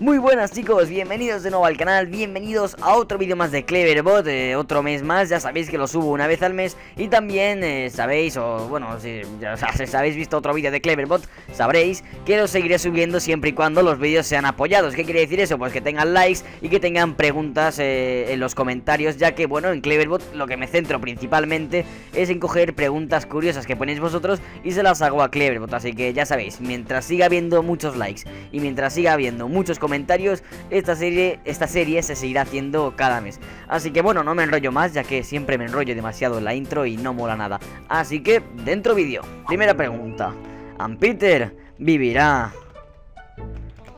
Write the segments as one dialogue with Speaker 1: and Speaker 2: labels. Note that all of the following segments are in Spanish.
Speaker 1: Muy buenas chicos, bienvenidos de nuevo al canal, bienvenidos a otro vídeo más de Cleverbot, eh, otro mes más, ya sabéis que lo subo una vez al mes y también eh, sabéis, o bueno, si ya si habéis visto otro vídeo de Cleverbot, sabréis que lo seguiré subiendo siempre y cuando los vídeos sean apoyados. ¿Qué quiere decir eso? Pues que tengan likes y que tengan preguntas eh, en los comentarios, ya que bueno, en Cleverbot lo que me centro principalmente es en coger preguntas curiosas que ponéis vosotros y se las hago a Cleverbot, así que ya sabéis, mientras siga habiendo muchos likes y mientras siga habiendo muchos comentarios, comentarios esta serie, esta serie se seguirá haciendo cada mes. Así que bueno, no me enrollo más ya que siempre me enrollo demasiado en la intro y no mola nada. Así que dentro vídeo. Primera pregunta. ¿Ampeter vivirá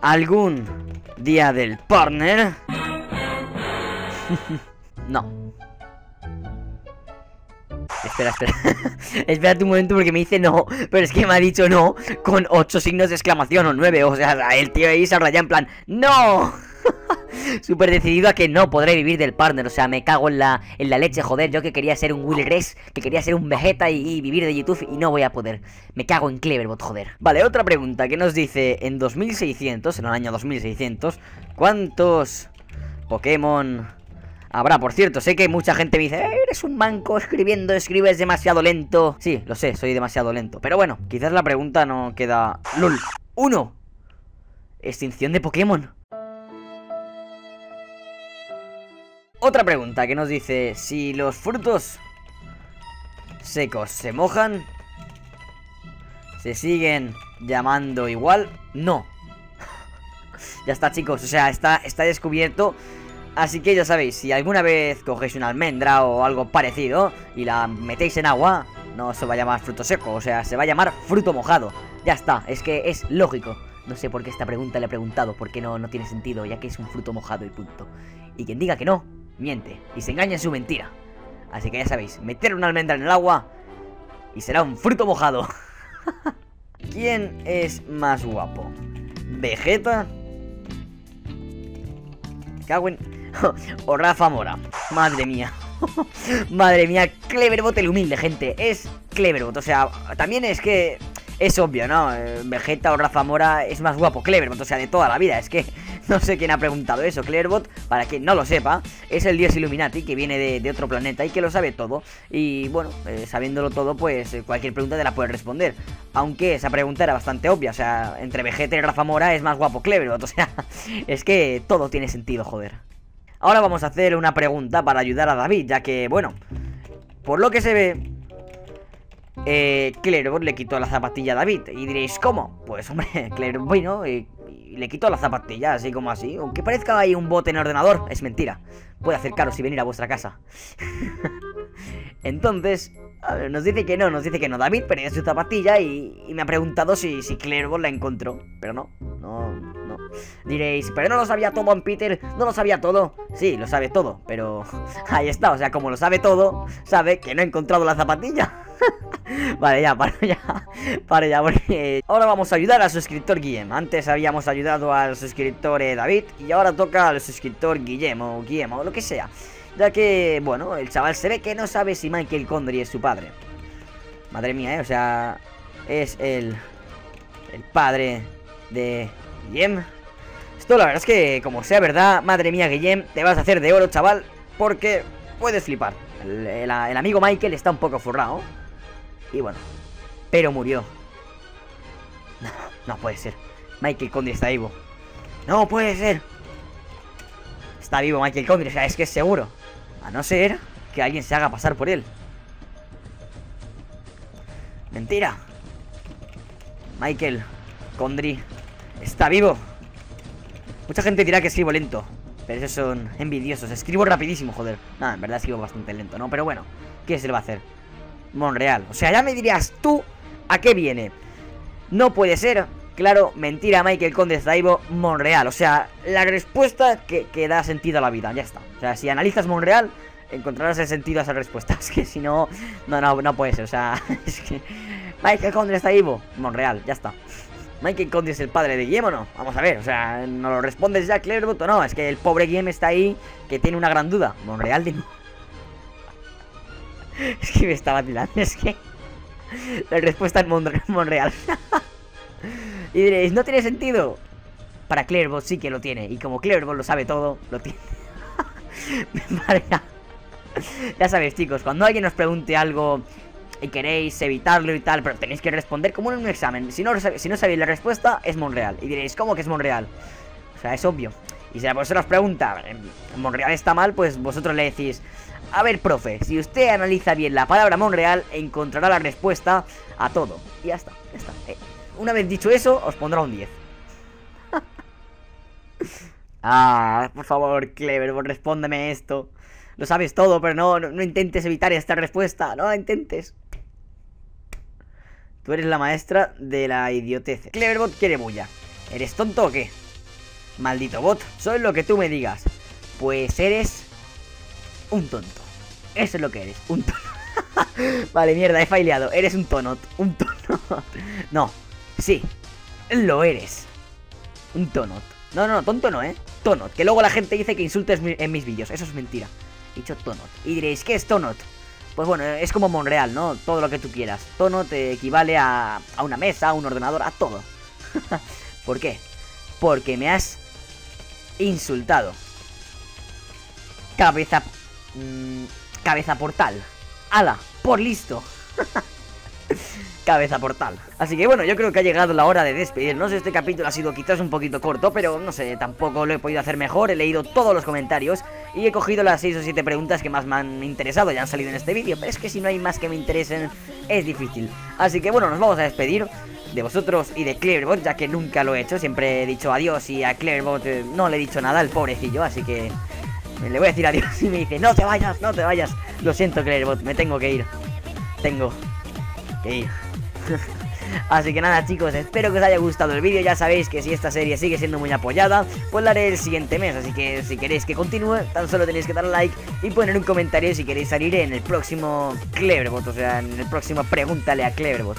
Speaker 1: algún día del partner? no. Espera, espera. Espérate un momento porque me dice no. Pero es que me ha dicho no con ocho signos de exclamación o nueve. O sea, el tío ahí se raya en plan ¡No! Súper decidido a que no podré vivir del partner. O sea, me cago en la, en la leche, joder. Yo que quería ser un Will Gress, que quería ser un Vegeta y, vivir de YouTube y no voy a poder. Me cago en Cleverbot, joder. Vale, otra pregunta que nos dice en 2600, en el año 2600, ¿cuántos Pokémon Habrá, por cierto, sé que mucha gente me dice eh, Eres un manco escribiendo, escribes demasiado lento Sí, lo sé, soy demasiado lento Pero bueno, quizás la pregunta no queda... ¡Lol! ¡Uno! Extinción de Pokémon Otra pregunta que nos dice Si los frutos secos se mojan ¿Se siguen llamando igual? No Ya está chicos, o sea, está, está descubierto Así que ya sabéis, si alguna vez cogéis una almendra o algo parecido y la metéis en agua, no se va a llamar fruto seco, o sea, se va a llamar fruto mojado. Ya está, es que es lógico. No sé por qué esta pregunta le he preguntado, porque no, no tiene sentido, ya que es un fruto mojado y punto. Y quien diga que no, miente, y se engaña en su mentira. Así que ya sabéis, meter una almendra en el agua y será un fruto mojado. ¿Quién es más guapo? ¿Vegeta? Cago en... o Rafa Mora. Madre mía. Madre mía, Cleverbot el humilde, gente. Es Cleverbot. O sea, también es que es obvio, ¿no? Eh, Vegeta o Rafa Mora es más guapo Cleverbot, o sea, de toda la vida. Es que no sé quién ha preguntado eso. Cleverbot, para quien no lo sepa, es el dios Illuminati que viene de, otro planeta y que lo sabe todo. Y bueno, eh, sabiéndolo todo, pues eh, cualquier pregunta te la puede responder. Aunque esa pregunta era bastante obvia, o sea, entre Vegeta y Rafa Mora es más guapo Cleverbot, o sea, es que todo tiene sentido, joder. Ahora vamos a hacer una pregunta para ayudar a David, ya que, bueno, por lo que se ve, eh, le quitó la zapatilla a David. Y diréis, ¿cómo? Pues, hombre, Claire vino y, le quitó la zapatilla, así como así. Aunque parezca ahí un bote en ordenador, es mentira. Puede acercaros y venir a vuestra casa. Entonces, nos dice que no, nos dice que no. David perdió su zapatilla y, me ha preguntado si, si la encontró. Pero no, no, no. Diréis, pero no lo sabía todo, Peter, no lo sabía todo. Sí, lo sabe todo, pero ahí está, o sea, como lo sabe todo, sabe que no ha encontrado la zapatilla. vale, ya, para ya, para ya, porque ahora vamos a ayudar al suscriptor Guillem. Antes habíamos ayudado al suscriptor eh, David y ahora toca al suscriptor Guillem o Guillem o lo que sea. Ya que, bueno, el chaval se ve que no sabe si Michael Condry es su padre. Madre mía, ¿eh? O sea, es el, el padre de Guillem. Esto la verdad es que, como sea verdad, madre mía, Guillem, te vas a hacer de oro, chaval, porque puedes flipar. El, amigo Michael está un poco forrado. Y bueno, pero murió. No, no puede ser. Michael Condry está vivo. No puede ser. Está vivo Michael Condry, o sea, es que es seguro. A no ser que alguien se haga pasar por él. Mentira. Michael Condry está vivo. Mucha gente dirá que escribo lento. Pero esos son envidiosos. Escribo rapidísimo, joder. Nada, en verdad escribo bastante lento, ¿no? Pero bueno, ¿qué se le va a hacer? Monreal. O sea, ya me dirías tú a qué viene. No puede ser. Claro, mentira, Michael Conde vivo. Monreal. O sea, la respuesta que, da sentido a la vida. Ya está. O sea, si analizas Monreal, encontrarás el sentido a esas respuestas. Que si no, no, no, no puede ser. O sea, es que Michael Conde vivo. Monreal, ya está. Michael Conde es el padre de Guillem o no? Vamos a ver, o sea, ¿no lo respondes ya Clearbot o no? Es que el pobre Guillem está ahí que tiene una gran duda. Monreal de Es que me estaba tirando, es que... La respuesta es Monreal. Y diréis, no tiene sentido. para Clearbot sí que lo tiene. Y como Clearbot lo sabe todo, lo tiene. ya. ya sabéis, chicos, cuando alguien os pregunte algo y queréis evitarlo y tal, pero tenéis que responder como en un examen. Si no, si no sabéis la respuesta, es Monreal. Y diréis, ¿cómo que es Monreal? O sea, es obvio. Y si la profesora os pregunta, Monreal está mal, pues vosotros le decís, a ver, profe, si usted analiza bien la palabra Monreal, encontrará la respuesta a todo. Y ya está, ya está. Eh, una vez dicho eso, os pondrá un 10. ah, por favor, Clever, respóndeme esto. Lo sabes todo, pero no, no, intentes evitar esta respuesta. No la intentes. Tú eres la maestra de la idiotez. Cleverbot quiere bulla. ¿Eres tonto o qué? Maldito bot, soy lo que tú me digas. Pues eres un tonto. Eso es lo que eres, un tonto. vale, mierda, he faileado. Eres un tonot, un tonot. no, sí, lo eres. Un tonot. No, no, no, tonto no, ¿eh? Tonot, que luego la gente dice que insultes en mis vídeos. Eso es mentira. He dicho tonot. Y diréis, ¿qué es tonot? Pues bueno, es como Monreal, ¿no? Todo lo que tú quieras. Tonot equivale a, a una mesa, a un ordenador, a todo. ¿Por qué? Porque me has insultado. Cabeza... Mmm, cabeza portal. ¡Hala! ¡Por listo! cabeza portal. Así que bueno, yo creo que ha llegado la hora de despedirnos. Este capítulo ha sido quizás un poquito corto, pero no sé, tampoco lo he podido hacer mejor. He leído todos los comentarios y he cogido las 6 o 7 preguntas que más me han interesado y han salido en este vídeo. Pero es que si no hay más que me interesen, es difícil. Así que bueno, nos vamos a despedir de vosotros y de Cleverbot, ya que nunca lo he hecho. Siempre he dicho adiós y a Cleverbot eh, no le he dicho nada al pobrecillo, así que le voy a decir adiós y me dice, no te vayas, no te vayas. Lo siento, Cleverbot, me tengo que ir. Tengo que ir. Así que nada chicos, espero que os haya gustado el vídeo. Ya sabéis que si esta serie sigue siendo muy apoyada Pues la haré el siguiente mes. Así que si queréis que continúe, tan solo tenéis que dar like Y poner un comentario si queréis salir en el próximo Cleverbot O sea, en el próximo Pregúntale a Cleverbot.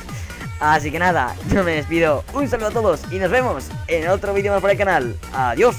Speaker 1: Así que nada, yo me despido. Un saludo a todos y nos vemos en otro vídeo más por el canal. Adiós